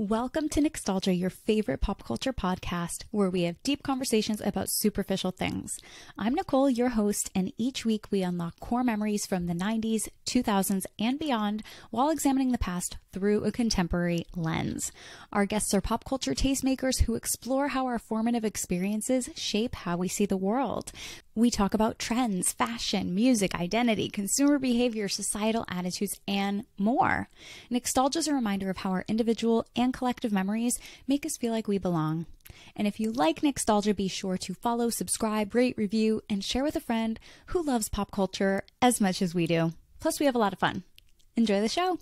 Welcome to Nicstalgia, your favorite pop culture podcast, where we have deep conversations about superficial things. I'm Nicole, your host, and each week we unlock core memories from the 90s, 2000s, and beyond while examining the past through a contemporary lens. Our guests are pop culture tastemakers who explore how our formative experiences shape how we see the world. We talk about trends, fashion, music, identity, consumer behavior, societal attitudes, and more. Nostalgia is a reminder of how our individual and collective memories make us feel like we belong. And if you like Nicstalgia, be sure to follow, subscribe, rate, review, and share with a friend who loves pop culture as much as we do. Plus, we have a lot of fun. Enjoy the show.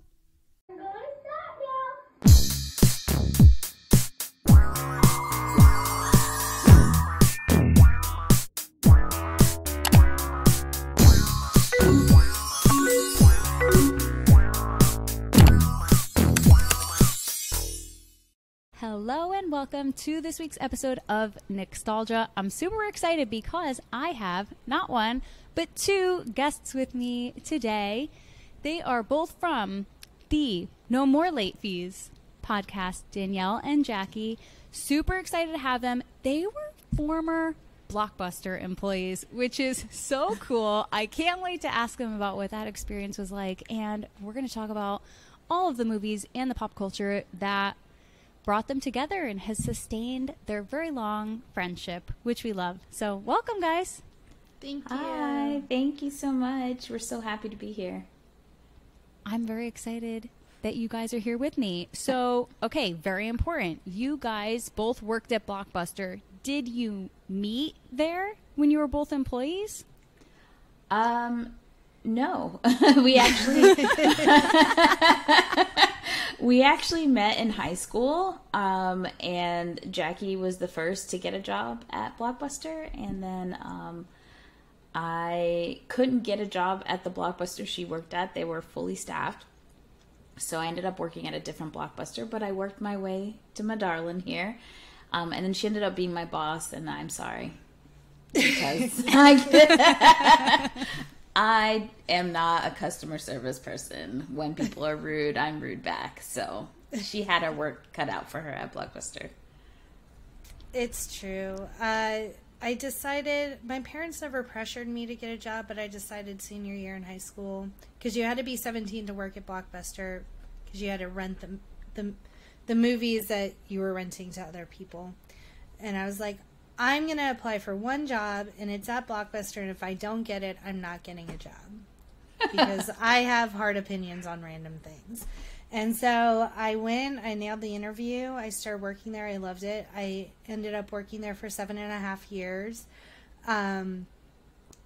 Hello and welcome to this week's episode of Nicstalgia. I'm super excited because I have not one, but two guests with me today. They are both from the No More Late Fees podcast, Danielle and Jackie. Super excited to have them. They were former Blockbuster employees, which is so cool. I can't wait to ask them about what that experience was like. And we're going to talk about all of the movies and the pop culture that brought them together and has sustained their very long friendship, which we love. So, welcome, guys. Thank you. Hi, thank you so much. We're so happy to be here. I'm very excited that you guys are here with me. So, okay, very important. You guys both worked at Blockbuster. Did you meet there when you were both employees? Um, no, we actually we actually met in high school. Um, and Jackie was the first to get a job at Blockbuster, and then um, I couldn't get a job at the Blockbuster she worked at. They were fully staffed. So I ended up working at a different Blockbuster, but I worked my way to my darling here. Um, and then she ended up being my boss, and I'm sorry because I, I am not a customer service person. When people are rude, I'm rude back. So she had her work cut out for her at Blockbuster. It's true. Uh, I decided, my parents never pressured me to get a job, but I decided senior year in high school because you had to be 17 to work at Blockbuster because you had to rent the, the, the movies that you were renting to other people. And I was like, I'm going to apply for one job and it's at Blockbuster. And if I don't get it, I'm not getting a job because I have hard opinions on random things. And so I went, I nailed the interview. I started working there. I loved it. I ended up working there for seven and a half years. Um,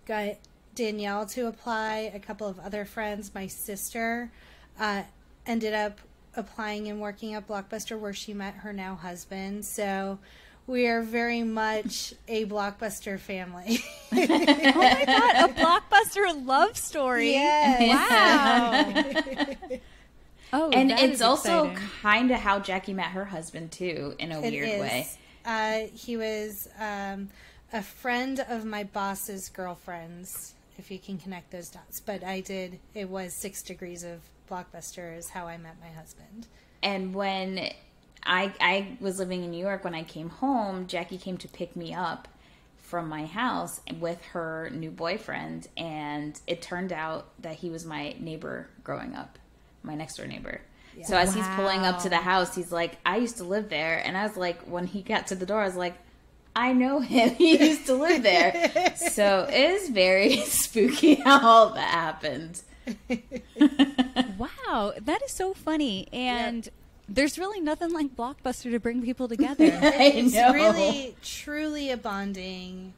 got Danielle to apply, a couple of other friends, my sister uh, ended up applying and working at Blockbuster where she met her now husband. So we are very much a blockbuster family. oh my god, a blockbuster love story. Yes. Wow. oh, and that it's is also kind of how Jackie met her husband too, in a It weird is. way. Uh, he was um, a friend of my boss's girlfriend's, if you can connect those dots. But I did, it was Six Degrees of Blockbuster, is how I met my husband. And when I I was living in New York when I came home, Jackie came to pick me up from my house with her new boyfriend and it turned out that he was my neighbor growing up, my next door neighbor. So as he's pulling up to the house, he's like, "I used to live there." And I was like, when he got to the door, I was like, "I know him. He used to live there." so it is very spooky how all that happened. Wow, that is so funny. And there's really nothing like Blockbuster to bring people together. It's know. really, truly a bonding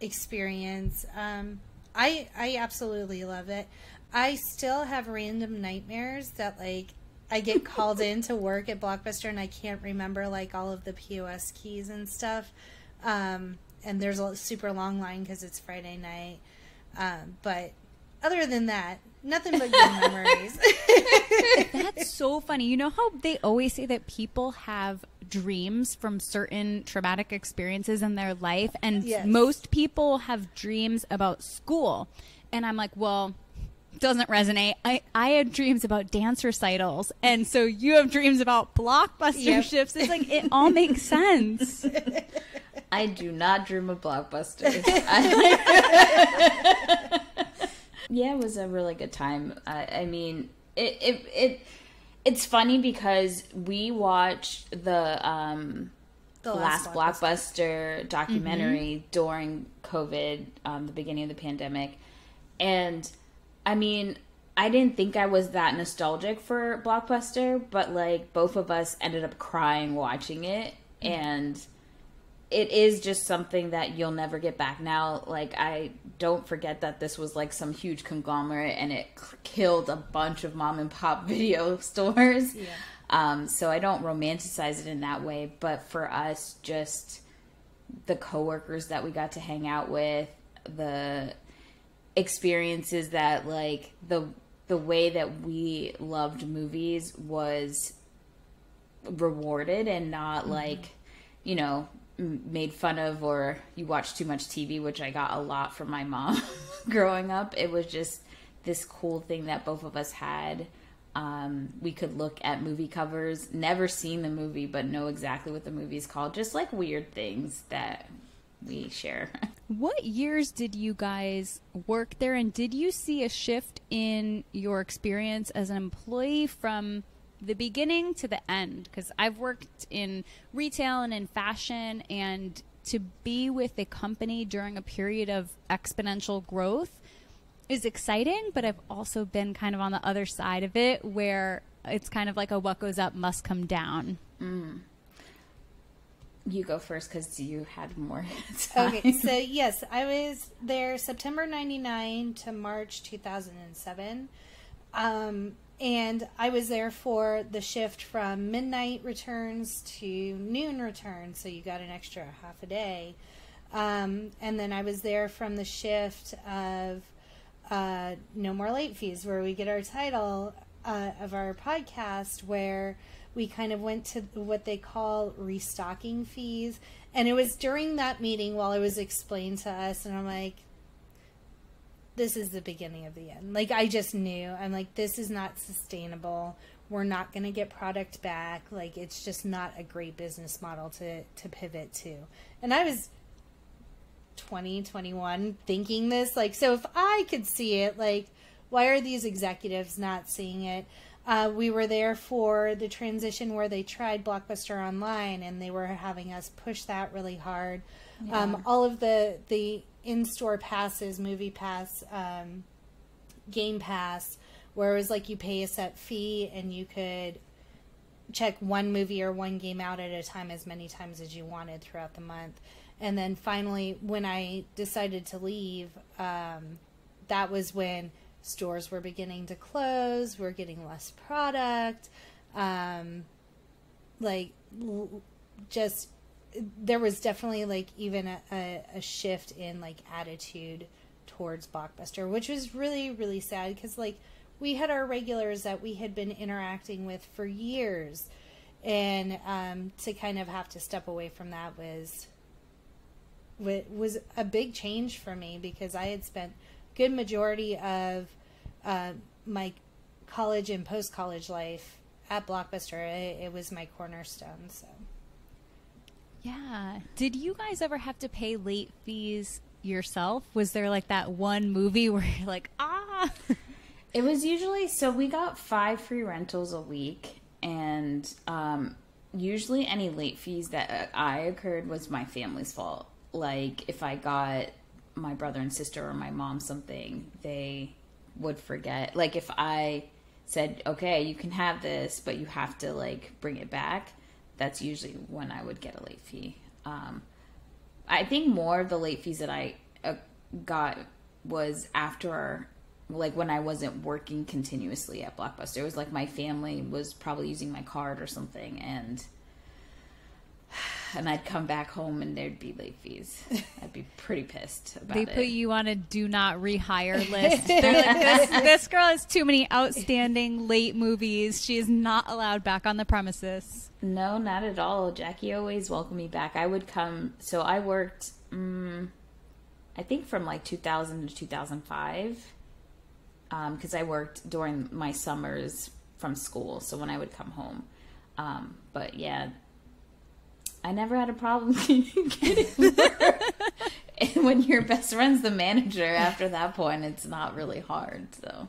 experience. Um, I I absolutely love it. I still have random nightmares that like I get called in to work at Blockbuster and I can't remember like all of the POS keys and stuff. Um, and there's a super long line because it's Friday night. Um, but other than that, nothing but good memories. That's so funny. You know how they always say that people have dreams from certain traumatic experiences in their life, and Yes. most people have dreams about school. And I'm like, well, doesn't resonate. I, I had dreams about dance recitals, and so you have dreams about blockbuster Yep. shifts. It's like it all makes sense. I do not dream of blockbusters. yeah, it was a really good time. I, I mean, it, it it it's funny because we watched the um The last, last blockbuster, documentary during COVID, um, the beginning of the pandemic, and I mean. I didn't think I was that nostalgic for Blockbuster, but like both of us ended up crying watching it and it is just something that you'll never get back now like i don't forget that this was like some huge conglomerate and it k- killed a bunch of mom and pop video stores Yeah. um, so i don't romanticize it in that way but for us just the coworkers that we got to hang out with the experiences that like the the way that we loved movies was rewarded and not like you know made fun of or you watch too much TV which I got a lot from my mom growing up. It was just this cool thing that both of us had. Um, we could look at movie covers never seen the movie but know exactly what the movie is called just like weird things that we share What years did you guys work there, and did you see a shift in your experience as an employee from the beginning to the end? Because I've worked in retail and in fashion, and to be with a company during a period of exponential growth is exciting, but I've also been kind of on the other side of it where it's kind of like a what goes up must come down. Mm. You go first because you had more time. Okay, so yes, I was there September 99 to March 2007. Um, and I was there for the shift from midnight returns to noon returns, so you got an extra half a day. Um, and then I was there from the shift of uh, No More Late Fees, where we get our title uh, of our podcast, where we kind of went to what they call restocking fees. And it was during that meeting while it was explained to us, and I'm like, this is the beginning of the end. Like, I just knew. I'm like, this is not sustainable. We're not going to get product back. Like, it's just not a great business model to, to pivot to. And I was 20, 21 thinking this. Like, so if I could see it, like, why are these executives not seeing it? Uh, we were there for the transition where they tried Blockbuster Online and they were having us push that really hard. Um, all of the the in store passes, Movie Pass, um, Game Pass, where it was like you pay a set fee and you could check one movie or one game out at a time as many times as you wanted throughout the month. And then finally, when I decided to leave, um, that was when stores were beginning to close, we're getting less product. Um, like, just there was definitely like even a, a, a shift in like attitude towards Blockbuster, which was really, really sad because like we had our regulars that we had been interacting with for years. And um, to kind of have to step away from that was was a big change for me because I had spent good majority of uh, my college and post college life at Blockbuster. It, it was my cornerstone. So Yeah. Did you guys ever have to pay late fees yourself? Was there like that one movie where you're like, ah? It was usually so we got five free rentals a week, and um, usually any late fees that I occurred was my family's fault. Like if I got my brother and sister or my mom something, they would forget. Like if I said, "Okay, you can have this, but you have to like bring it back," that's usually when I would get a late fee. Um, I think more of the late fees that I uh, got was after, like, when I wasn't working continuously at Blockbuster. It was like my family was probably using my card or something, and and I'd come back home and there'd be late fees. I'd be pretty pissed about They it. put you on a do not rehire list. They're like, this, this girl has too many outstanding late movies. She is not allowed back on the premises. No, not at all. Jackie always welcomed me back. I would come. So I worked, um, I think from like 2000 to 2005. because um, I worked during my summers from school. So when I would come home, um, but yeah, I never had a problem getting and when your best friend's the manager, after that point, it's not really hard. So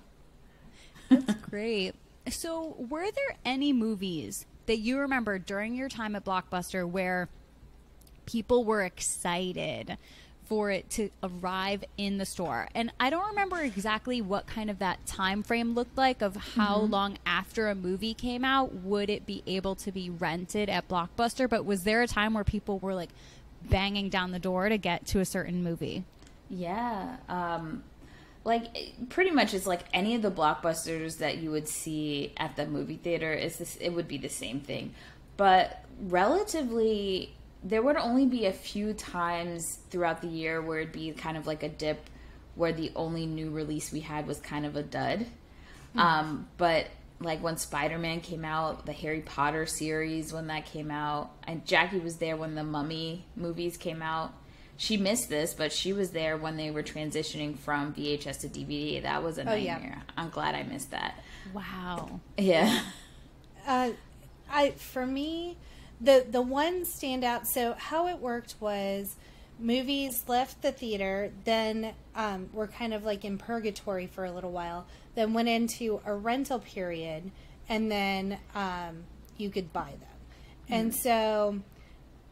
that's great. So, were there any movies that you remember during your time at Blockbuster where people were excited for it to arrive in the store. And I don't remember exactly what kind of that time frame looked like of how mm-hmm. long after a movie came out would it be able to be rented at Blockbuster, but was there a time where people were like banging down the door to get to a certain movie? Yeah. Um like pretty much it's like any of the blockbusters that you would see at the movie theater is this it would be the same thing but relatively there would only be a few times throughout the year where it'd be kind of like a dip where the only new release we had was kind of a dud. Mm-hmm. Um, but like when Spider Man came out, the Harry Potter series when that came out, and Jackie was there when the Mummy movies came out. She missed this, but she was there when they were transitioning from VHS to DVD. That was a nightmare. Oh, yeah. I'm glad I missed that. Wow. Yeah. Uh, I for me, the the one standout. So how it worked was movies left the theater, then um, were kind of like in purgatory for a little while, then went into a rental period, and then um, you could buy them. Mm. And so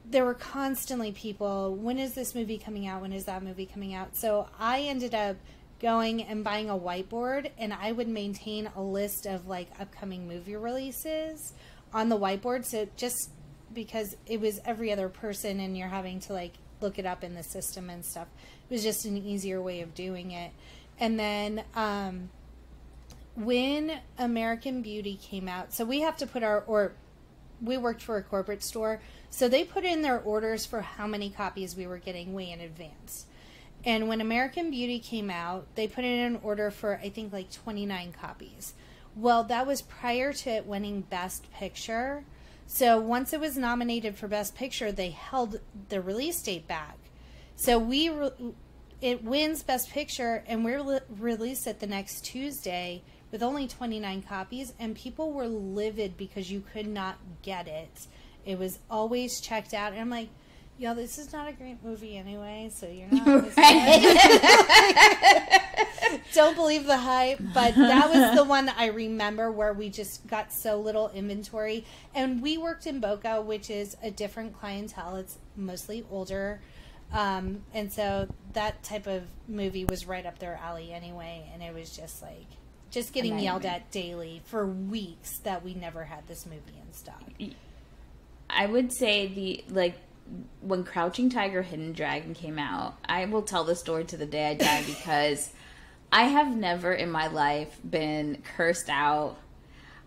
there were constantly people, when is this movie coming out? When is that movie coming out? So I ended up going and buying a whiteboard, and I would maintain a list of like upcoming movie releases on the whiteboard. So just because it was every other person and you're having to like look it up in the system and stuff. It was just an easier way of doing it. And then um, when American Beauty came out, so we have to put our or we worked for a corporate store, so they put in their orders for how many copies we were getting way in advance. And when American Beauty came out, they put in an order for I think like 29 copies. Well, that was prior to it winning Best Picture. So once it was nominated for Best Picture, they held the release date back. So we re- it wins Best Picture, and we're re- released it the next Tuesday with only 29 copies, and people were livid because you could not get it. It was always checked out, and I'm like, yo, this is not a great movie anyway, so you're not. Don't believe the hype, but that was the one I remember where we just got so little inventory. And we worked in Boca, which is a different clientele. It's mostly older. Um, and so that type of movie was right up their alley anyway. And it was just like, just getting yelled at daily for weeks that we never had this movie in stock. I would say the, like, when Crouching Tiger, Hidden Dragon came out, I will tell the story to the day I die because I have never in my life been cursed out,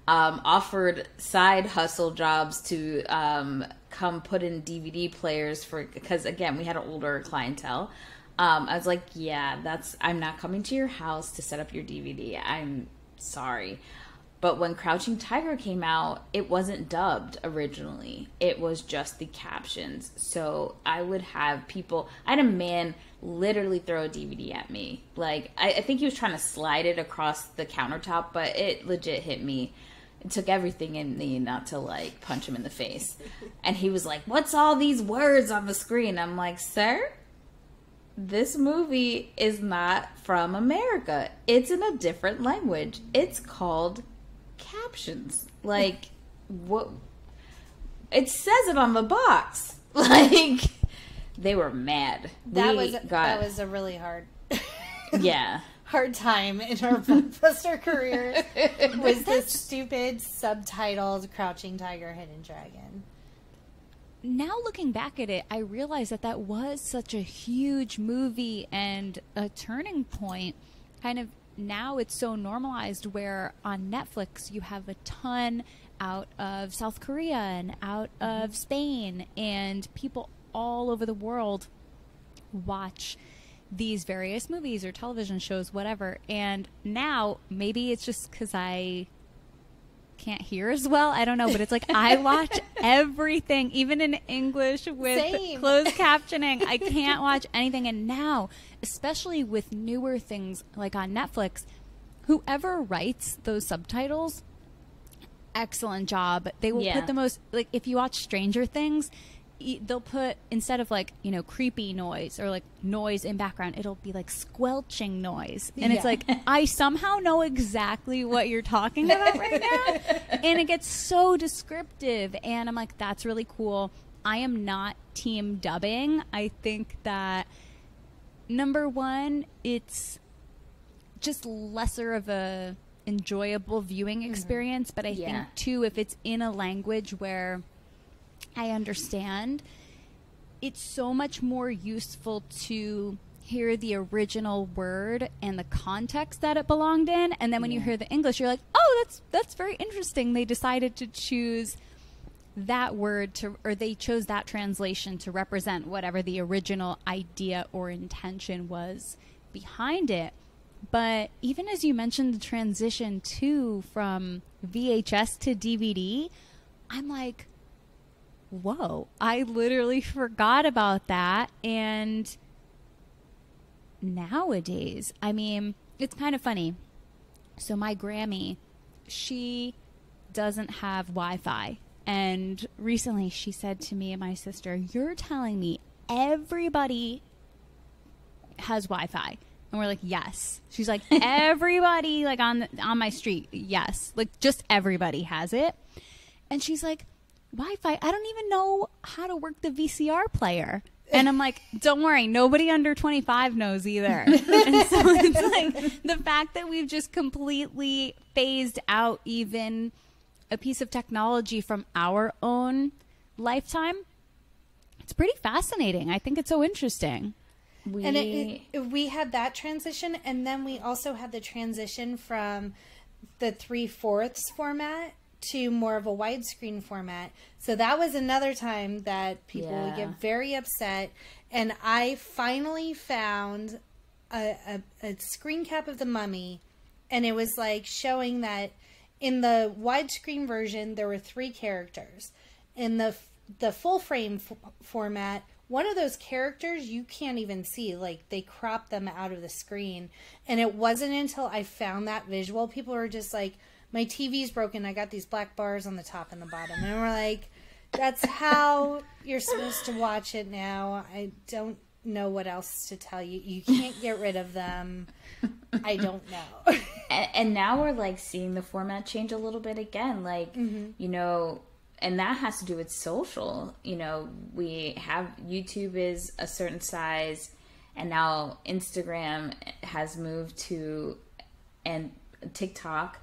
um, offered side hustle jobs to um, come put in DVD players for because again we had an older clientele. Um, I was like, yeah, that's I'm not coming to your house to set up your DVD. I'm sorry. But when Crouching Tiger came out, it wasn't dubbed originally. It was just the captions. So I would have people, I had a man literally throw a DVD at me. Like, I, I think he was trying to slide it across the countertop, but it legit hit me. It took everything in me not to like punch him in the face. And he was like, What's all these words on the screen? I'm like, Sir, this movie is not from America. It's in a different language. It's called captions. Like what it says it on the box. Like they were mad. That we was got, that was a really hard Yeah. hard time in our blockbuster careers was this stupid subtitled Crouching Tiger, Hidden Dragon. Now looking back at it, I realize that that was such a huge movie and a turning point, kind of now it's so normalized where on Netflix you have a ton out of South Korea and out mm-hmm. of Spain, and people all over the world watch these various movies or television shows, whatever. And now maybe it's just because I can't hear as well. I don't know, but it's like I watch everything, even in English with Same. closed captioning. I can't watch anything. And now, especially with newer things like on Netflix, whoever writes those subtitles, excellent job. They will Yeah. put the most like if you watch Stranger Things, they'll put instead of like you know creepy noise or like noise in background, it'll be like squelching noise, and it's like I somehow know exactly what you're talking about right now, and it gets so descriptive, and I'm like that's really cool. I am not team dubbing. I think that number one, it's just lesser of a enjoyable viewing mm-hmm. experience but i Yeah. think too if it's in a language where i understand. It's so much more useful to hear the original word and the context that it belonged in and then when you hear the english you're like oh that's that's very interesting. They decided to choose that word to or they chose that translation to represent whatever the original idea or intention was behind it. But even as you mentioned the transition to from VHS to DVD I'm like whoa I literally forgot about that. And nowadays I mean it's kind of funny. So my Grammy she doesn't have Wi-Fi. And recently she said to me and my sister you're telling me everybody has Wi-Fi. And we're like yes. She's like everybody like on the, on my street yes. Like just everybody has it. And she's like Wi-Fi. I don't even know how to work the VCR player. And I'm like don't worry. Nobody under 25 knows either. And so it's like the fact that we've just completely phased out even a piece of technology from our own lifetime it's pretty fascinating. I think it's so interesting. We and it, it, we had that transition, and then we also had the transition from the three fourths format to more of a widescreen format. So that was another time that people would get very upset. And I finally found a, a, a screen cap of the mummy, and it was like showing that in the widescreen version there were three characters. In the the full frame f- format, one of those characters you can't even see. Like they crop them out of the screen, and it wasn't until I found that visual people were just like, "My TV's broken. I got these black bars on the top and the bottom," and we're like, "That's how you're supposed to watch it now." I don't know what else to tell you. You can't get rid of them. I don't know. and, and now we're like seeing the format change a little bit again like mm-hmm. you know and that has to do with social you know we have youtube is a certain size and now instagram has moved to and tiktok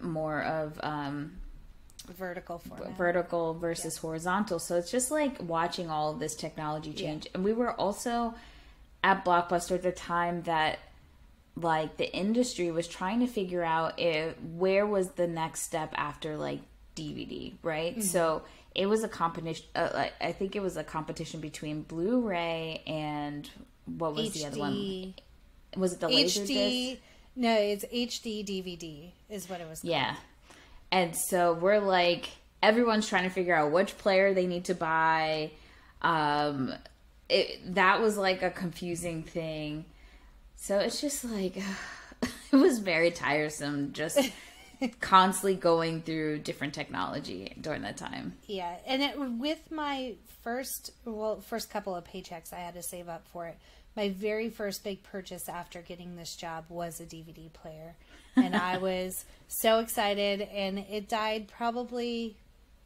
more of um Vertical format. vertical versus horizontal. So it's just like watching all of this technology change. And we were also at Blockbuster at the time that like the industry was trying to figure out if where was the next step after like DVD, right? So it was a competition. Uh, like, I think it was a competition between Blu-ray and what was the other one? Was it the laser HD. No, it's HD DVD is what it was. Called. Yeah. And so we're like, everyone's trying to figure out which player they need to buy. Um, it, that was like a confusing thing. So it's just like, it was very tiresome just constantly going through different technology during that time. Yeah, and it, with my first well, first couple of paychecks, I had to save up for it. My very first big purchase after getting this job was a DVD player, and I was so excited. And it died probably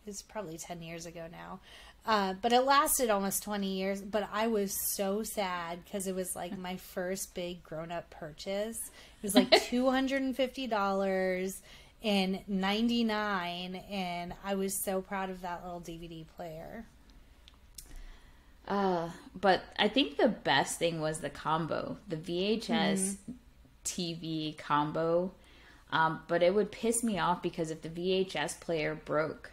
it's probably ten years ago now. Uh, but it lasted almost 20 years. But I was so sad because it was like my first big grown up purchase. It was like $250 in 99 and I was so proud of that little DVD player. Uh, but I think the best thing was the combo, the VHS TV combo. Um, but it would piss me off because if the VHS player broke,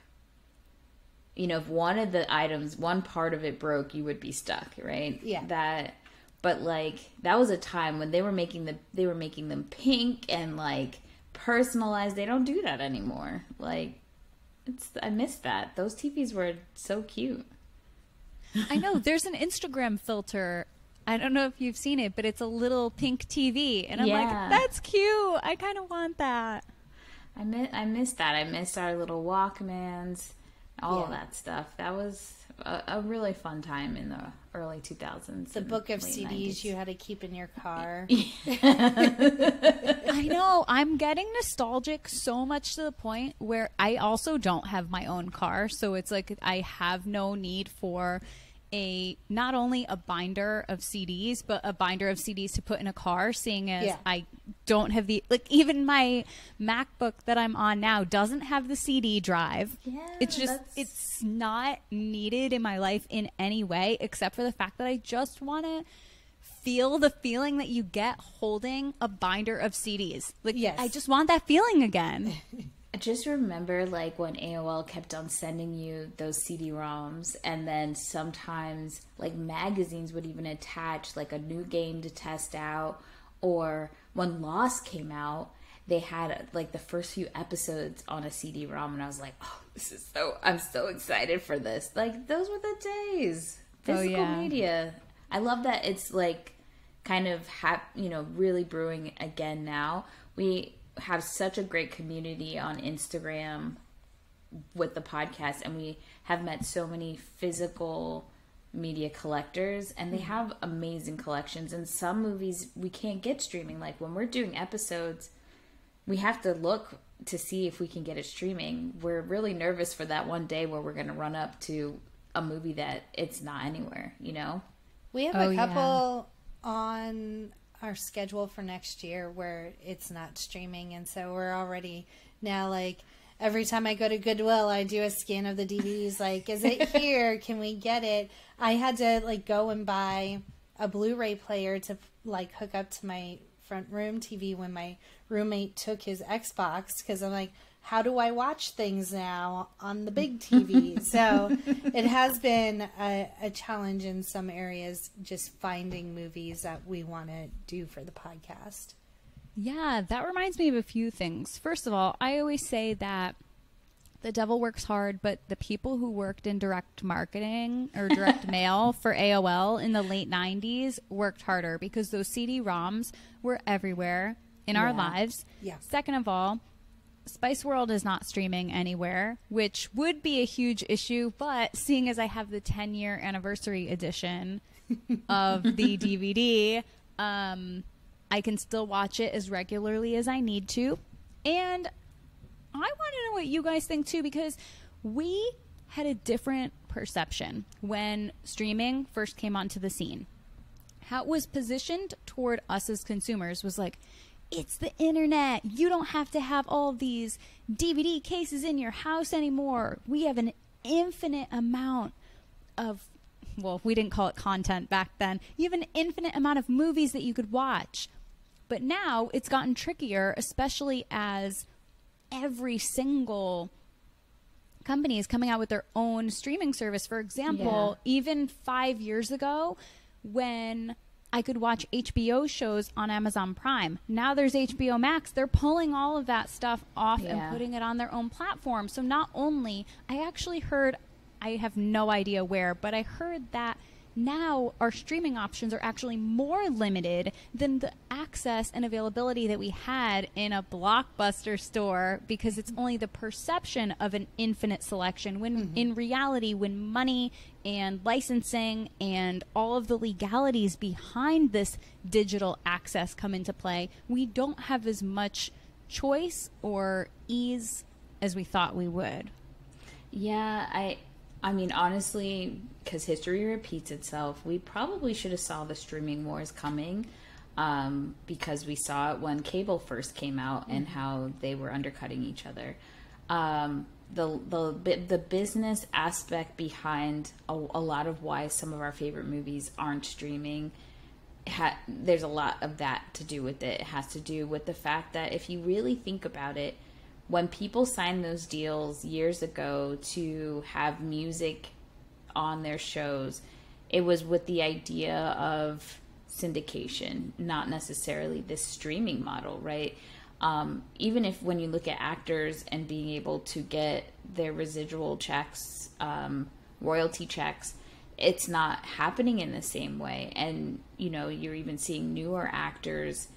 you know, if one of the items, one part of it broke, you would be stuck, right? Yeah. That, but like that was a time when they were making the they were making them pink and like personalized. They don't do that anymore. Like, it's I miss that. Those TVs were so cute. I know there's an Instagram filter I don't know if you've seen it, but it's a little pink TV, and I'm Yeah. like, that's cute. I kind of want that. I miss I missed that. I miss our little Walkmans, all of Yeah. that stuff. That was a, a really fun time in the early 2000s. The book of CDs 90s. you had to keep in your car. I know. I'm getting nostalgic so much to the point where I also don't have my own car. So it's like I have no need for a not only a binder of CDs, but a binder of CDs to put in a car, seeing as Yeah. I don't have the like even my MacBook that I'm on now doesn't have the CD drive. Yeah, it's just that's- it's not needed in my life in any way except for the fact that I just want to feel the feeling that you get holding a binder of CDs. Like, Yes. I just want that feeling again. I just remember like when AOL kept on sending you those CD-ROMs, and then sometimes like magazines would even attach like a new game to test out, or when Lost came out, they had like the first few episodes on a CD-ROM, and I was like, oh, this is so I'm so excited for this. Like those were the days. Oh, Physical yeah. media. I love that it's like kind of ha- you know really brewing again now. We have such a great community on Instagram with the podcast and we have met so many physical media collectors and they have amazing collections. And some movies we can't get streaming. Like when we're doing episodes we have to look to see if we can get it streaming. We're really nervous for that one day where we're going to run up to a movie that it's not anywhere you know? We have Oh, a yeah. couple on our schedule for next year where it's not streaming, and so we're already now like every time I go to Goodwill, I do a scan of the DVDs. Like, is it here? Can we get it? I had to like go and buy a Blu-ray player to like hook up to my front room TV when my roommate took his Xbox because I'm like, how do I watch things now on the big TV? so it has been a, a challenge in some areas just finding movies that we want to do for the podcast. Yeah, that reminds me of a few things. First of all, I always say that the devil works hard, but the people who worked in direct marketing or direct mail for AOL in the late 90s worked harder because those CD ROMs were everywhere in our lives. Yeah. Second of all, Spice World is not streaming anywhere, which would be a huge issue, but seeing as I have the 10 year anniversary edition of the DVD, um, I can still watch it as regularly as I need to. And I want to know what you guys think too, because we had a different perception when streaming first came onto the scene. How it was positioned toward us as consumers was like, it's the internet. You don't have to have all these DVD cases in your house anymore. We have an infinite amount of well, we didn't call it content back then. You have an infinite amount of movies that you could watch. But now it's gotten trickier, especially as every single company is coming out with their own streaming service. For example, even five years ago, when I could watch HBO shows on Amazon Prime, now there's HBO Max. They're pulling all of that stuff off Yeah. and putting it on their own platform. So not only, I actually heard, I have no idea where, but I heard that now our streaming options are actually more limited than the access and availability that we had in a blockbuster store because it's only the perception of an infinite selection when mm-hmm. in reality when money and licensing and all of the legalities behind this digital access come into play we don't have as much choice or ease as we thought we would. Yeah, I I mean honestly, because history repeats itself, we probably should have saw the streaming wars coming. Um, because we saw it when cable first came out and how they were undercutting each other. Um, the the the business aspect behind a, a lot of why some of our favorite movies aren't streaming ha- there's a lot of that to do with it. It has to do with the fact that if you really think about it, when people signed those deals years ago to have music on their shows, it was with the idea of syndication, not necessarily this streaming model, right? Um, even if when you look at actors and being able to get their residual checks, um, royalty checks, it's not happening in the same way. And, you know, you're even seeing newer actors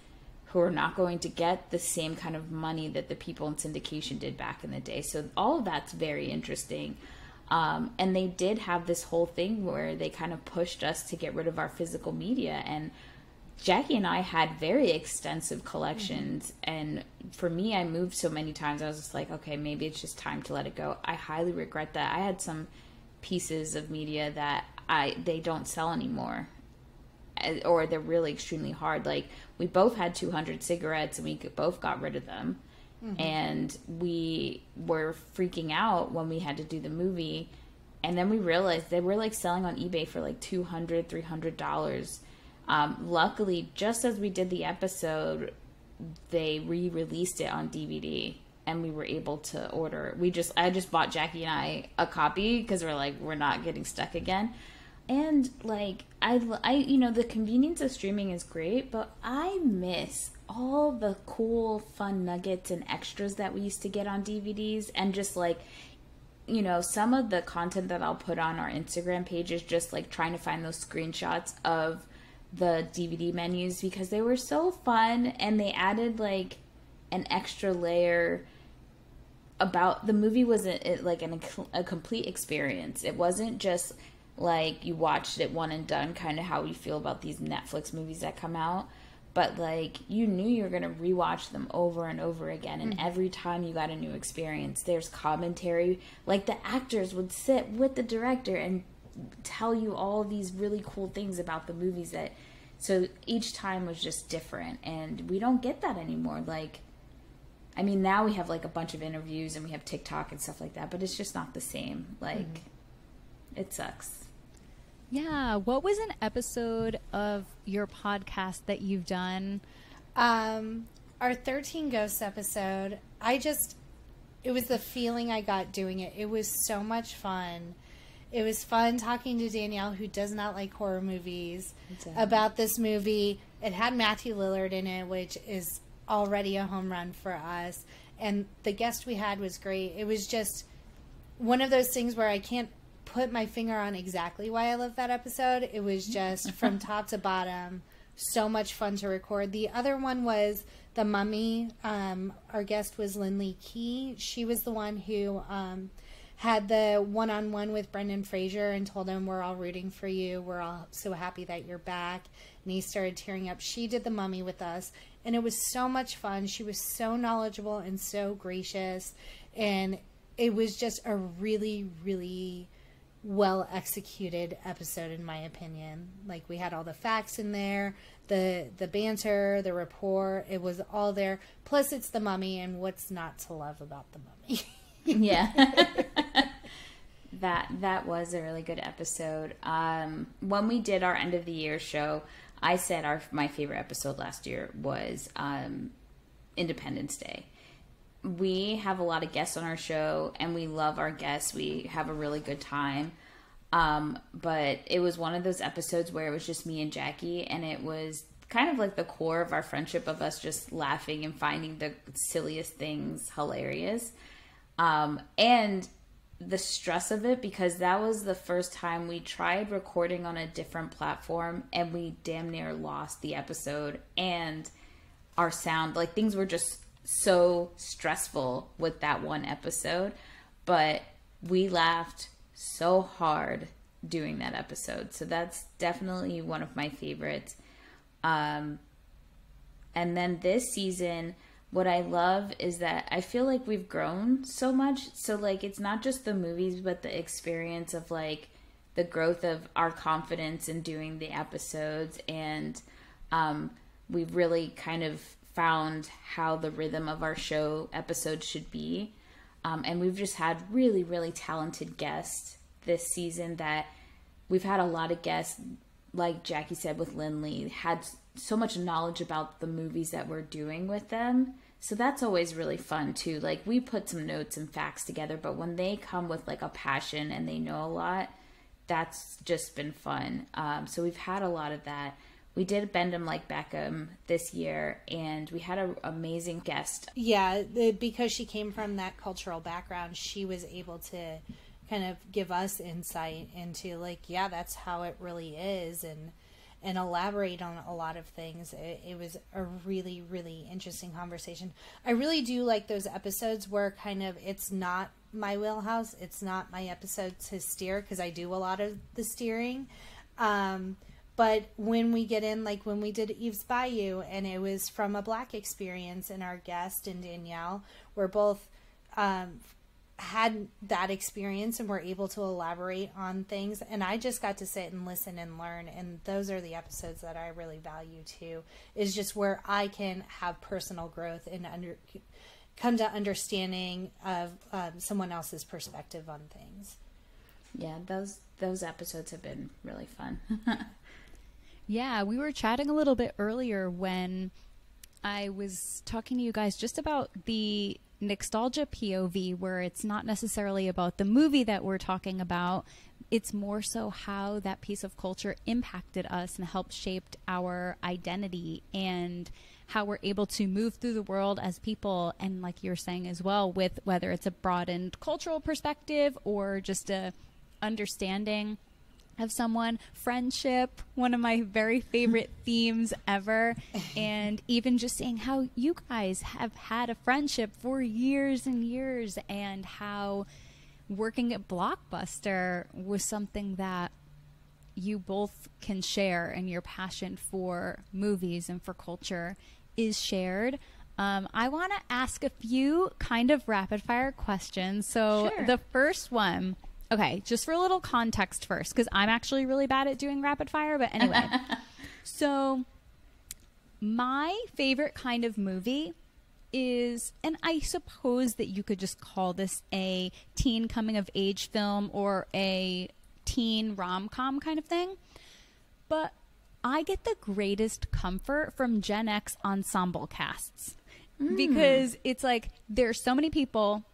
who are not going to get the same kind of money that the people in syndication did back in the day. So all of that's very interesting. Um, and they did have this whole thing where they kind of pushed us to get rid of our physical media. And Jackie and I had very extensive collections. Mm-hmm. And for me, I moved so many times, I was just like, okay, maybe it's just time to let it go. I highly regret that. I had some pieces of media that I they don't sell anymore or they're really extremely hard. Like we both had 200 cigarettes and we both got rid of them. Mm-hmm. And we were freaking out when we had to do the movie. And then we realized they were like selling on eBay for like 200 $300. Um, luckily, just as we did the episode, they re released it on DVD and we were able to order. We just, I just bought Jackie and I a copy because we're like, we're not getting stuck again and like I, I you know the convenience of streaming is great but i miss all the cool fun nuggets and extras that we used to get on dvds and just like you know some of the content that i'll put on our instagram page is just like trying to find those screenshots of the dvd menus because they were so fun and they added like an extra layer about the movie was a, like an, a complete experience. It wasn't just like you watched it one and done, kind of how we feel about these Netflix movies that come out. But like you knew you were gonna rewatch them over and over again, and mm-hmm. every time you got a new experience, there's commentary. Like the actors would sit with the director and tell you all these really cool things about the movies that. So each time was just different, and we don't get that anymore. Like I mean, now we have like a bunch of interviews and we have TikTok and stuff like that, but it's just not the same. Like, mm-hmm. it sucks. Yeah. What was an episode of your podcast that you've done? Um, our 13 Ghosts episode. I just, it was the feeling I got doing it. It was so much fun. It was fun talking to Danielle, who does not like horror movies, exactly. about this movie. It had Matthew Lillard in it, which is already a home run for us. And the guest we had was great. It was just one of those things where I can't put my finger on exactly why I love that episode. It was just from top to bottom so much fun to record. The other one was The Mummy. Um, our guest was Lindley Key. She was the one who um, had the one on one with Brendan Fraser and told him, We're all rooting for you. We're all so happy that you're back. And he started tearing up. She did The Mummy with us. And it was so much fun. She was so knowledgeable and so gracious. And it was just a really, really well executed episode in my opinion. Like we had all the facts in there, the the banter, the rapport, it was all there. Plus it's the mummy and what's not to love about the mummy. yeah. that that was a really good episode. Um, when we did our end of the year show, I said our my favorite episode last year was um, Independence Day. We have a lot of guests on our show, and we love our guests. We have a really good time. Um, but it was one of those episodes where it was just me and Jackie, and it was kind of like the core of our friendship of us just laughing and finding the silliest things hilarious. Um, and the stress of it because that was the first time we tried recording on a different platform and we damn near lost the episode and our sound. Like things were just so stressful with that one episode. But we laughed so hard doing that episode. So that's definitely one of my favorites. Um, and then this season, what I love is that I feel like we've grown so much. So, like, it's not just the movies, but the experience of like the growth of our confidence in doing the episodes. And um, we've really kind of found how the rhythm of our show episodes should be. Um, and we've just had really, really talented guests this season that we've had a lot of guests, like Jackie said with Lindley, had so much knowledge about the movies that we're doing with them. So that's always really fun too. Like we put some notes and facts together, but when they come with like a passion and they know a lot, that's just been fun. Um, so we've had a lot of that we did bend it like Beckham this year, and we had an amazing guest. Yeah, the, because she came from that cultural background, she was able to kind of give us insight into like yeah that's how it really is and and elaborate on a lot of things. It, it was a really really interesting conversation. I really do like those episodes where kind of it's not my wheelhouse it's not my episode to steer because i do a lot of the steering. Um, but when we get in, like when we did Eve's Bayou, and it was from a black experience, and our guest and Danielle were both um, had that experience and were able to elaborate on things. And I just got to sit and listen and learn. And those are the episodes that I really value too, is just where I can have personal growth and under come to understanding of um, someone else's perspective on things. Yeah, those those episodes have been really fun. Yeah, we were chatting a little bit earlier when I was talking to you guys just about the nostalgia POV, where it's not necessarily about the movie that we're talking about. It's more so how that piece of culture impacted us and helped shape our identity and how we're able to move through the world as people. And like you're saying as well, with whether it's a broadened cultural perspective or just a understanding of someone, friendship, one of my very favorite themes ever, and even just seeing how you guys have had a friendship for years and years, and how working at Blockbuster was something that you both can share, and your passion for movies and for culture is shared. Um, I want to ask a few kind of rapid fire questions. So, Sure. the first one Okay, just for a little context first, because I'm actually really bad at doing rapid fire. But anyway, so my favorite kind of movie is, and I suppose that you could just call this a teen coming of age film or a teen rom com kind of thing. But I get the greatest comfort from Gen X ensemble casts mm. because it's like there's so many people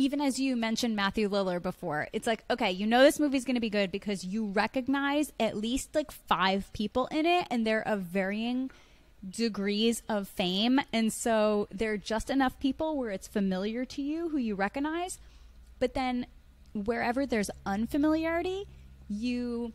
even as you mentioned Matthew Lillard before, it's like, okay, you know this movie's going to be good because you recognize at least like five people in it and they're of varying degrees of fame. And so they're just enough people where it's familiar to you, who you recognize. But then wherever there's unfamiliarity, you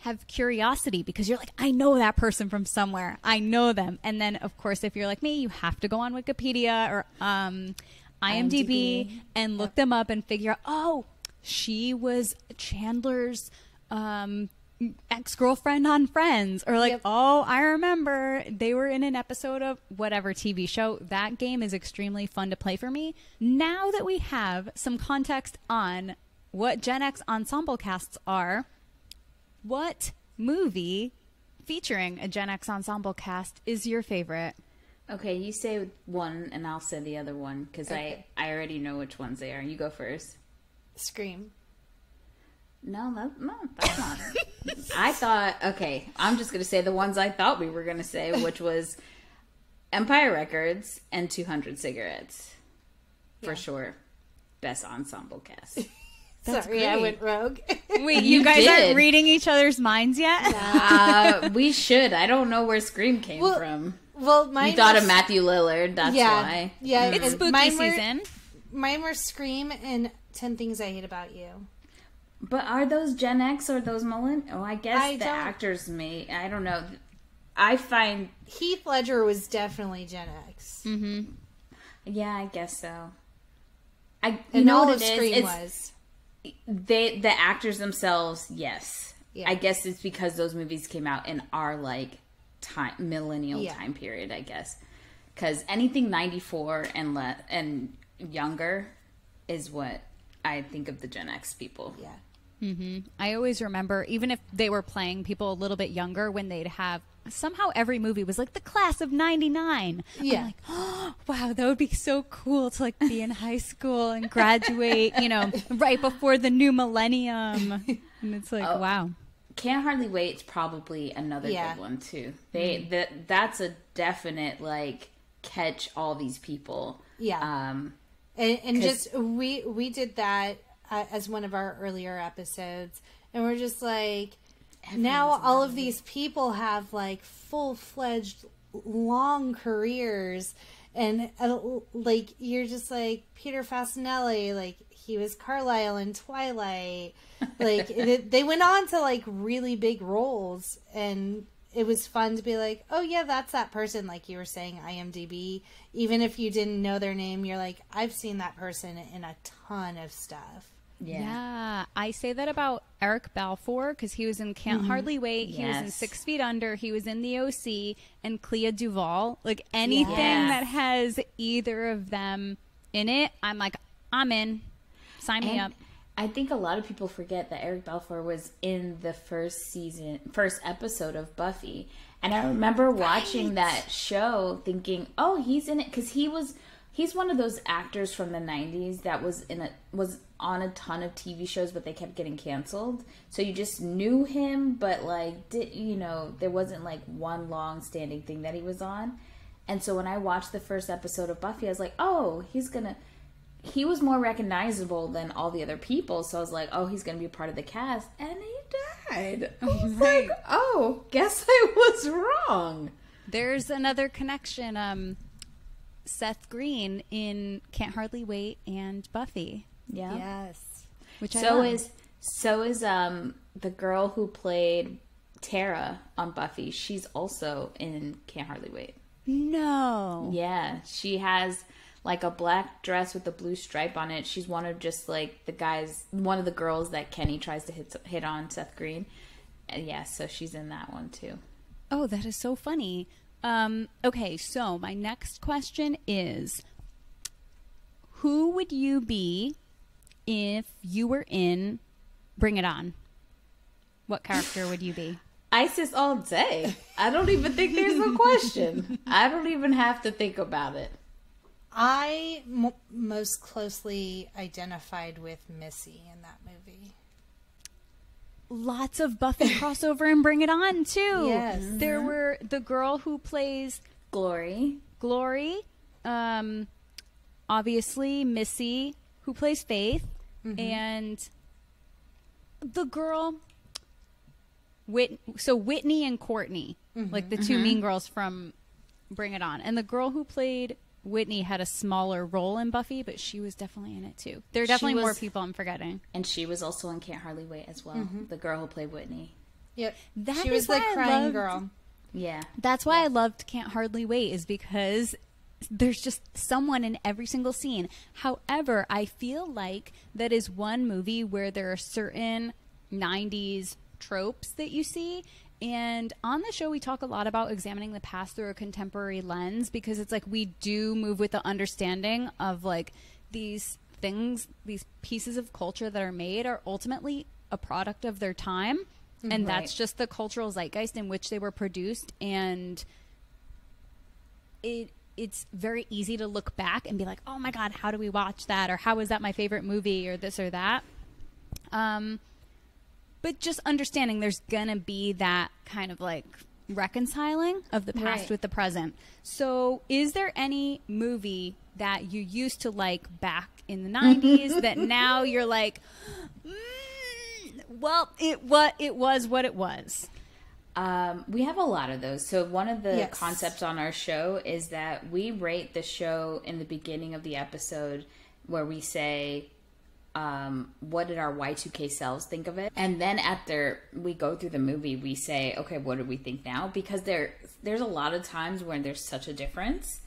have curiosity because you're like, I know that person from somewhere. I know them. And then, of course, if you're like me, you have to go on Wikipedia or um, IMDb, IMDb. and look them up and figure out, oh, she was Chandler's um, ex girlfriend on Friends. Or like, Yep. oh, I remember they were in an episode of whatever TV show. That game is extremely fun to play for me. Now that we have some context on what Gen X ensemble casts are, what movie featuring a Gen X ensemble cast is your favorite? Okay, you say one, and I'll say the other one because Okay. I I already know which ones they are. You go first. Scream. No, that, no, that's not. I thought okay. I'm just gonna say the ones I thought we were gonna say, which was Empire Records and 200 Cigarettes, for Yeah. sure. Best ensemble cast. That's Sorry, I went rogue. Wait, You you, guys did. aren't reading each other's minds yet? uh, we should. I don't know where Scream came Well, from. Well, mine You thought was- of Matthew Lillard. That's Yeah, why. yeah. It's and spooky mine were- season. Mine were Scream and Ten Things I Hate About You. But are those Gen X or those millennial? Oh, I guess I the don't- actors may. I don't know. I find. Heath Ledger was definitely Gen X, mm-hmm. Yeah, I guess so. I you and know all what of it is? Scream It's- was. they the actors themselves yes Yeah. i guess it's because those movies came out and are like time millennial Yeah. time period i guess because anything 94 and le- and younger is what i think of the gen x people Yeah, mm-hmm. I always remember, even if they were playing people a little bit younger, when they'd have somehow every movie was like the class of '99. Yeah. I'm like, oh, wow, that would be so cool to like be in high school and graduate, you know, right before the new millennium. And it's like, oh, wow. Can't hardly wait. It's probably another Yeah. good one too. They that that's a definite like catch all these people. Yeah. um and, and just we we did that uh, as one of our earlier episodes, and we're just like, now all of these people have like full fledged long careers, and uh, like you're just like Peter Facinelli, like he was Carlisle in Twilight. Like it, they went on to like really big roles, and it was fun to be like, oh yeah, that's that person. Like you were saying, IMDb. Even if you didn't know their name, you're like, I've seen that person in a ton of stuff. Yeah. yeah. I say that about Eric Balfour because he was in Can't mm-hmm. Hardly Wait. He was in Six Feet Under. He was in The OC and Clea Duvall. Like anything yes. that has either of them in it, I'm like, I'm in. Sign and me up. I think a lot of people forget that Eric Balfour was in the first season, first episode of Buffy. And I remember watching right. that show thinking, "Oh, he's in it" because he was he's one of those actors from the 90s that was in a was on a ton of TV shows but they kept getting canceled. So you just knew him but like did you know, there wasn't like one long standing thing that he was on. And so when I watched the first episode of Buffy, I was like, "Oh, he's going to he was more recognizable than all the other people, so I was like, "Oh, he's gonna be a part of the cast," and he died. I was right. like, "Oh, guess I was wrong." There's another connection. Um, Seth Green in Can't Hardly Wait and Buffy. Yeah. Yes. Which I so love. is so is um the girl who played Tara on Buffy. She's also in Can't Hardly Wait. No. Yeah, she has like a black dress with a blue stripe on it. She's one of just like the guys, one of the girls that Kenny tries to hit hit on Seth Green. And yeah, so she's in that one too. Oh, that is so funny. Um, okay, so my next question is Who would you be if you were in Bring It On? What character would you be? Isis all day. I don't even think there's a question. I don't even have to think about it. I m- most closely identified with Missy in that movie. Lots of Buffy crossover and Bring It On too. Yes, there mm-hmm. were the girl who plays Glory, Glory, um, obviously Missy who plays Faith, mm-hmm. and the girl. Whit- so Whitney and Courtney, mm-hmm. like the 2 mm-hmm. mean girls from Bring It On, and the girl who played Whitney had a smaller role in Buffy, but she was definitely in it too. There are definitely was, more people I'm forgetting. And she was also in Can't Hardly Wait as well. Mm-hmm. The girl who played Whitney. Yep. That she was the crying loved, girl. Yeah. That's why yeah. I loved Can't Hardly Wait is because there's just someone in every single scene. However, I feel like that is one movie where there are certain 90s tropes that you see and on the show, we talk a lot about examining the past through a contemporary lens because it's like we do move with the understanding of like these things, these pieces of culture that are made are ultimately a product of their time. Mm-hmm. And right. that's just the cultural zeitgeist in which they were produced. And it it's very easy to look back and be like, oh my God, how do we watch that? Or how was that my favorite movie? Or this or that. Um, but just understanding there's gonna be that kind of like reconciling of the past right. with the present. So, is there any movie that you used to like back in the 90s that now you're like mm, well, it what it was what it was. Um, we have a lot of those. So one of the yes. concepts on our show is that we rate the show in the beginning of the episode where we say um, what did our Y2K selves think of it? And then after we go through the movie, we say, okay, what do we think now? Because there, there's a lot of times when there's such a difference.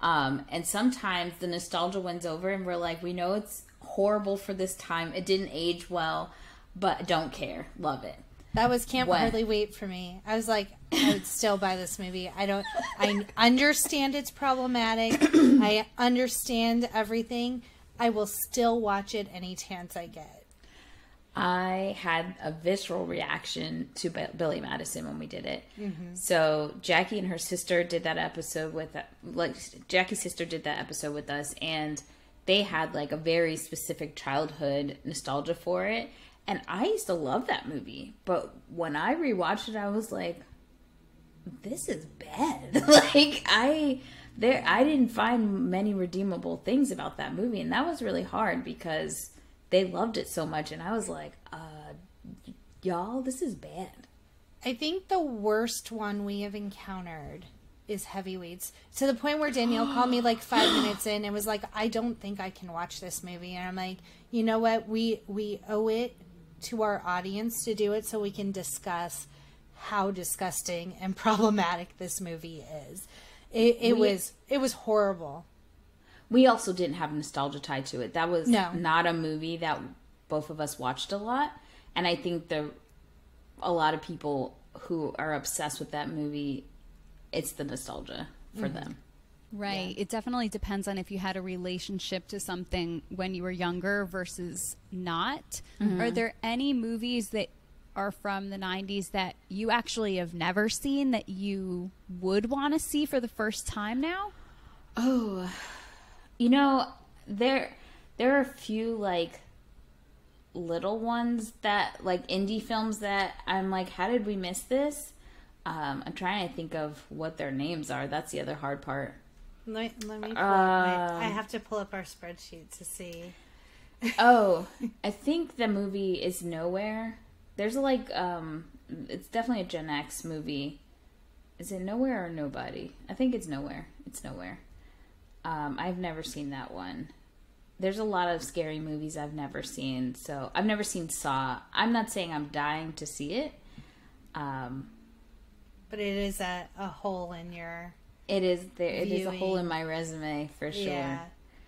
Um, and sometimes the nostalgia wins over and we're like, we know it's horrible for this time. It didn't age well, but don't care. Love it. That was Can't when? Hardly Wait for me. I was like, I would still buy this movie. I don't, I understand it's problematic. I understand everything I will still watch it any chance I get. I had a visceral reaction to Billy Madison when we did it. Mm-hmm. So Jackie and her sister did that episode with like Jackie's sister did that episode with us, and they had like a very specific childhood nostalgia for it. And I used to love that movie, but when I rewatched it, I was like, "This is bad." like I there I didn't find many redeemable things about that movie, and that was really hard because they loved it so much, and I was like, uh, y'all, this is bad. I think the worst one we have encountered is heavyweights to the point where Danielle called me like five minutes in and was like, I don't think I can watch this movie. And I'm like, you know what? We we owe it to our audience to do it so we can discuss how disgusting and problematic this movie is. It, it We- was it was horrible. We also didn't have nostalgia tied to it. That was No. not a movie that both of us watched a lot, and I think the a lot of people who are obsessed with that movie, it's the nostalgia for mm-hmm. them. Right. It definitely depends on if you had a relationship to something when you were younger versus not. Are mm-hmm. there any movies that are from the 90s that you actually have never seen that you would want to see for the first time now? Oh, you know there there are a few like little ones that like indie films that I'm like, how did we miss this? Um, I'm trying to think of what their names are. That's the other hard part. Let, let me pull up my, Um, I have to pull up our spreadsheet to see. Oh, I think the movie is Nowhere. There's like um it's definitely a Gen X movie. Is it Nowhere or Nobody? I think it's Nowhere. It's Nowhere. Um I've never seen that one. There's a lot of scary movies I've never seen. So, I've never seen Saw. I'm not saying I'm dying to see it. Um But it is a, a hole in your it is there it is a hole in my resume for sure. yeah.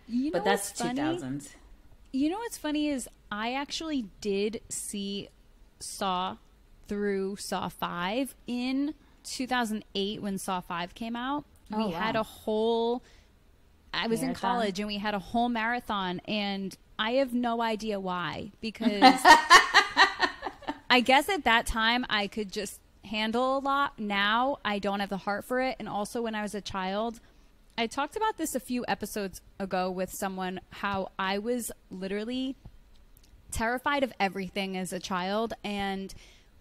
You But that's what's 2000s. You know what's funny is I actually did see Saw through Saw 5 in 2008 when Saw 5 came out. Oh, we wow. had a whole I was in college and we had a whole marathon and I have no idea why because I guess at that time I could just handle a lot. Now I don't have the heart for it and also when I was a child I talked about this a few episodes ago with someone how I was literally terrified of everything as a child and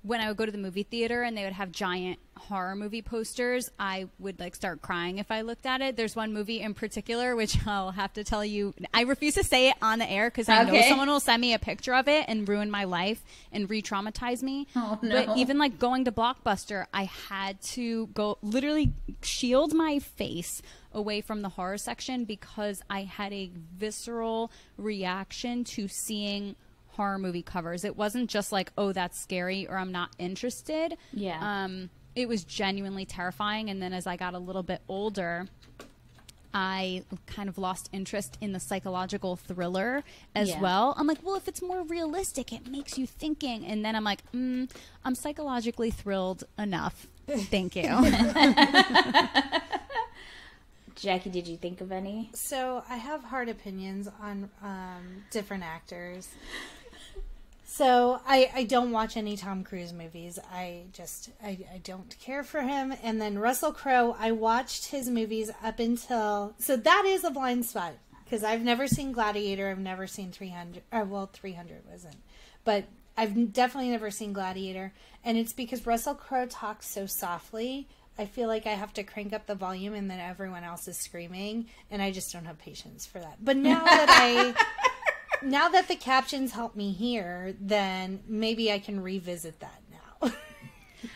when I would go to the movie theater and they would have giant horror movie posters, I would like start crying if I looked at it. There's one movie in particular which I'll have to tell you. I refuse to say it on the air because I know someone will send me a picture of it and ruin my life and re-traumatize me. Oh, no. But even like going to Blockbuster, I had to go literally shield my face away from the horror section because I had a visceral reaction to seeing horror movie covers. It wasn't just like, oh, that's scary or I'm not interested. Yeah. Um, it was genuinely terrifying. And then as I got a little bit older, I kind of lost interest in the psychological thriller as Yeah. well. I'm like, well, if it's more realistic, it makes you thinking. And then I'm like, mm, I'm psychologically thrilled enough. Thank you. Jackie, did you think of any? So I have hard opinions on um, different actors. So I, I don't watch any Tom Cruise movies. I just I, I don't care for him. And then Russell Crowe, I watched his movies up until so that is a blind spot because I've never seen Gladiator. I've never seen three hundred. Uh, well, three hundred wasn't, but I've definitely never seen Gladiator, and it's because Russell Crowe talks so softly. I feel like I have to crank up the volume, and then everyone else is screaming, and I just don't have patience for that. But now that I now that the captions help me hear, then maybe I can revisit that now.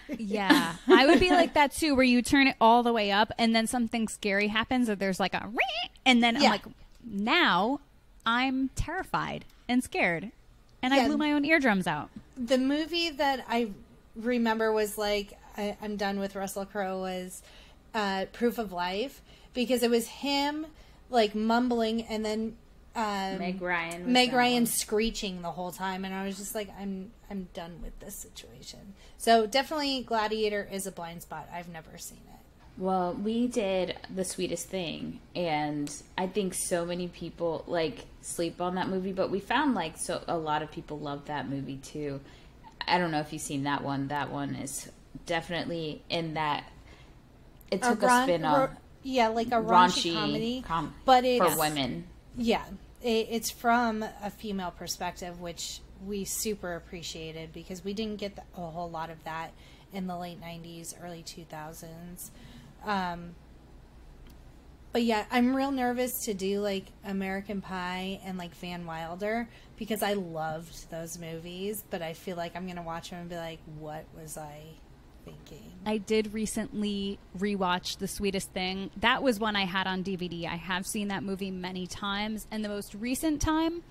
yeah. I would be like that too, where you turn it all the way up and then something scary happens or there's like a and then I'm like, now I'm terrified and scared. And I blew my own eardrums out. the movie that I remember was like I, I'm done with Russell Crowe was uh, Proof of Life because it was him like mumbling and then um, Meg Ryan. was Meg Ryan screeching the whole time, and I was just like, I'm I'm done with this situation. So definitely, Gladiator is a blind spot. I've never seen it. Well, we did the sweetest thing, and I think so many people like sleep on that movie. But we found like so a lot of people love that movie too. I don't know if you've seen that one. That one is definitely in that. It took a, ron- spin ro- off yeah, like a raunchy, raunchy comedy, com- but it's for women. Yeah, it, it's from a female perspective, which we super appreciated because we didn't get a whole lot of that in the late '90s, early 2000s. Um, but yeah, I'm real nervous to do like American Pie and like Van Wilder because I loved those movies, but I feel like I'm gonna watch them and be like, "What was I thinking. I did recently rewatch The Sweetest Thing. That was one I had on DVD. I have seen that movie many times, and the most recent time,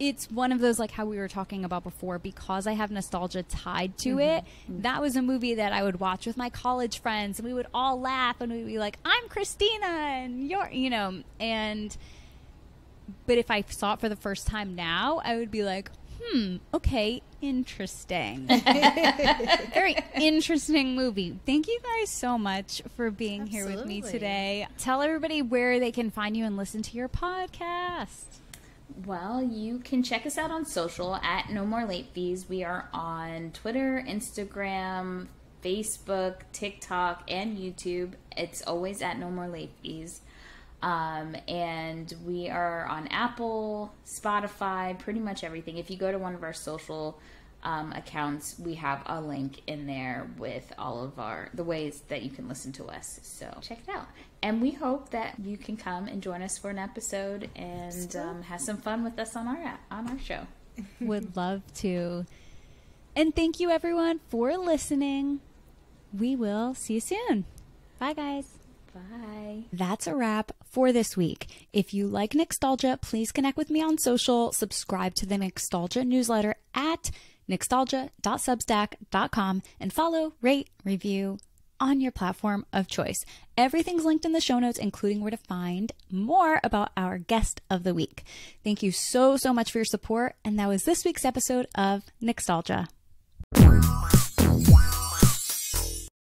it's one of those like how we were talking about before because I have nostalgia tied to it. That was a movie that I would watch with my college friends, and we would all laugh and we'd be like, "I'm Christina," and you're, you know, and. But if I saw it for the first time now, I would be like, hmm, okay, interesting. Very interesting movie. Thank you guys so much for being here with me today. Tell everybody where they can find you and listen to your podcast. Well, you can check us out on social at No More Late Fees. We are on Twitter, Instagram, Facebook, TikTok, and YouTube. It's always at No More Late Fees. Um, and we are on Apple, Spotify, pretty much everything. If you go to one of our social um, accounts, we have a link in there with all of our the ways that you can listen to us. So check it out. And we hope that you can come and join us for an episode and um, have some fun with us on our on our show. Would love to. And thank you everyone for listening. We will see you soon. Bye guys. Bye. That's a wrap for this week. If you like Nicstalgia, please connect with me on social, subscribe to the Nicstalgia newsletter at nicstalgia.substack.com, and follow, rate, review on your platform of choice. Everything's linked in the show notes, including where to find more about our guest of the week. Thank you so, so much for your support. And that was this week's episode of Nicstalgia.